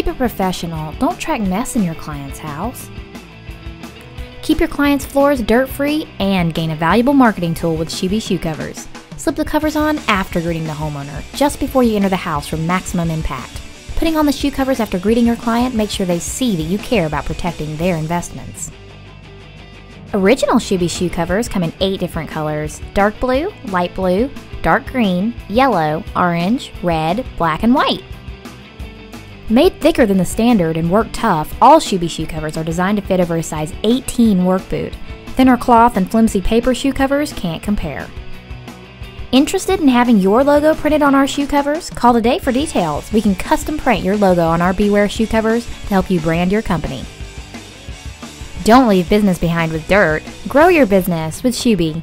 a professional. Don't track mess in your client's house. Keep your client's floors dirt free and gain a valuable marketing tool with ShuBee shoe covers. Slip the covers on after greeting the homeowner, just before you enter the house for maximum impact. Putting on the shoe covers after greeting your client makes sure they see that you care about protecting their investments. Original ShuBee shoe covers come in eight different colors dark blue, light blue, dark green, yellow, orange, red, black, and white. Made thicker than the standard and work tough, all ShuBee shoe covers are designed to fit over a size 18 work boot. Thinner cloth and flimsy paper shoe covers can't compare. Interested in having your logo printed on our shoe covers? Call today for details. We can custom print your logo on our Beware shoe covers to help you brand your company. Don't leave business behind with dirt. Grow your business with ShuBee.